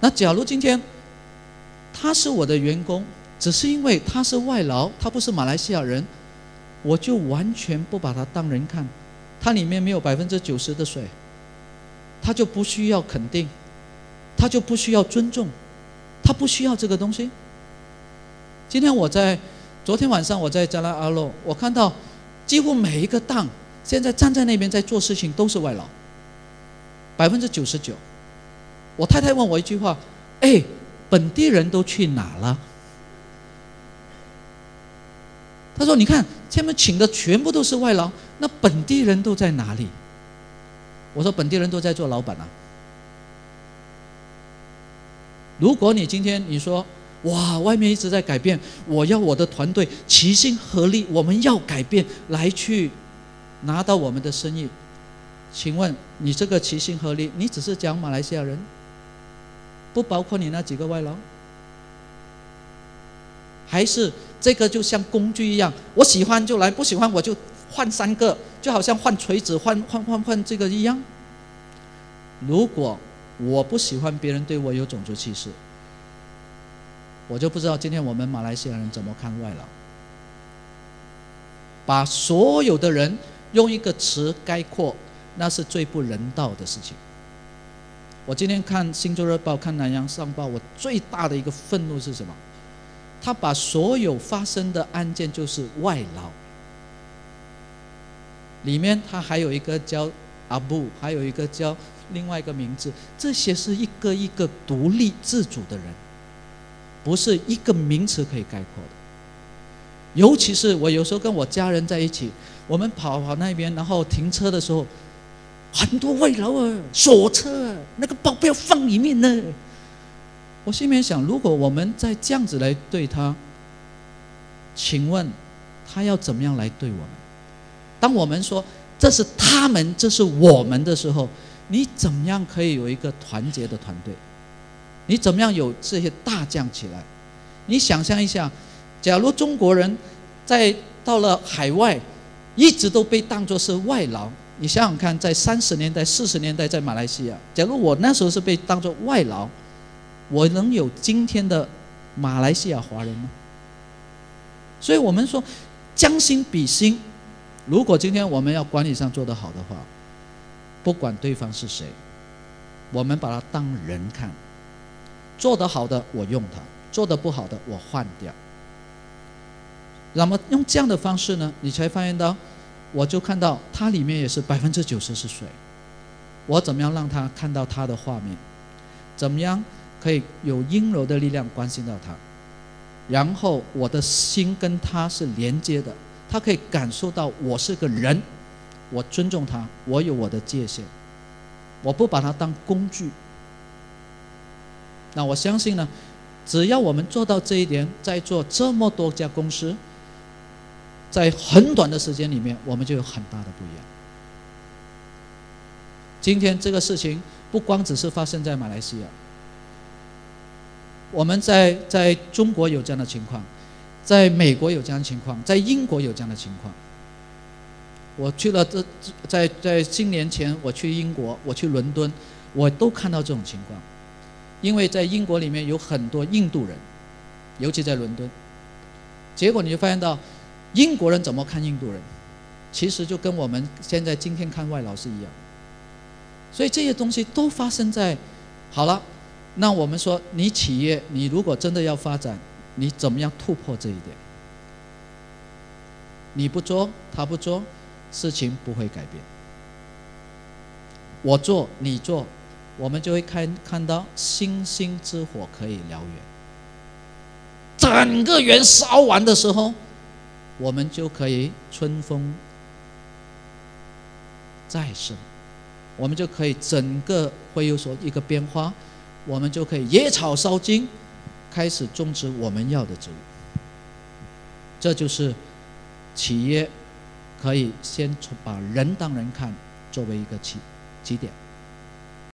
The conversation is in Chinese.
那假如今天他是我的员工，只是因为他是外劳，他不是马来西亚人，我就完全不把他当人看。他里面没有百分之九十的水，他就不需要肯定，他就不需要尊重，他不需要这个东西。今天我在昨天晚上我在加拉阿洛，我看到几乎每一个档现在站在那边在做事情都是外劳，百分之九十九。我太太问我一句话：“哎，本地人都去哪了？”他说：“你看，他们请的全部都是外劳，那本地人都在哪里？”我说：“本地人都在做老板啊。如果你今天你说，哇，外面一直在改变，我要我的团队齐心合力，我们要改变来去拿到我们的生意。请问你这个齐心合力，你只是讲马来西亚人？”不包括你那几个外劳，还是这个就像工具一样，我喜欢就来，不喜欢我就换三个，就好像换锤子换换换换这个一样。如果我不喜欢别人对我有种族歧视，我就不知道今天我们马来西亚人怎么看外劳。把所有的人用一个词概括，那是最不人道的事情。我今天看《星洲日报》、看《南洋上报》，我最大的一个愤怒是什么？他把所有发生的案件就是外劳，里面他还有一个叫阿布，还有一个叫另外一个名字，这些是一个一个独立自主的人，不是一个名词可以概括的。尤其是我有时候跟我家人在一起，我们跑跑那边，然后停车的时候。很多外劳啊，锁车啊，那个包不要放里面呢。我心里面想，如果我们再这样子来对他，请问他要怎么样来对我们？当我们说这是他们，这是我们的时候，你怎么样可以有一个团结的团队？你怎么样有这些大将起来？你想象一下，假如中国人在到了海外，一直都被当作是外劳。你想想看，在三十年代、四十年代，在马来西亚，假如我那时候是被当作外劳，我能有今天的马来西亚华人吗？所以我们说将心比心，如果今天我们要管理上做得好的话，不管对方是谁，我们把他当人看，做得好的我用他，做得不好的我换掉。那么用这样的方式呢，你才发现到。我就看到它里面也是百分之九十是水，我怎么样让他看到他的画面？怎么样可以有阴柔的力量关心到他？然后我的心跟他是连接的，他可以感受到我是个人，我尊重他，我有我的界限，我不把他当工具。那我相信呢，只要我们做到这一点，在做这么多家公司。在很短的时间里面，我们就有很大的不一样。今天这个事情不光只是发生在马来西亚，我们在在中国有这样的情况，在美国有这样的情况，在英国有这样的情况。我去了这在在新年前，我去英国，我去伦敦，我都看到这种情况，因为在英国里面有很多印度人，尤其在伦敦，结果你就发现到。英国人怎么看印度人？其实就跟我们现在今天看外劳是一样。所以这些东西都发生在好了。那我们说，你企业你如果真的要发展，你怎么样突破这一点？你不做，他不做，事情不会改变。我做，你做，我们就会看看到星星之火可以燎原。整个圆烧完的时候。我们就可以春风再生，我们就可以整个会有所一个变化，我们就可以野草烧金，开始种植我们要的植物。这就是企业可以先从把人当人看作为一个起起点。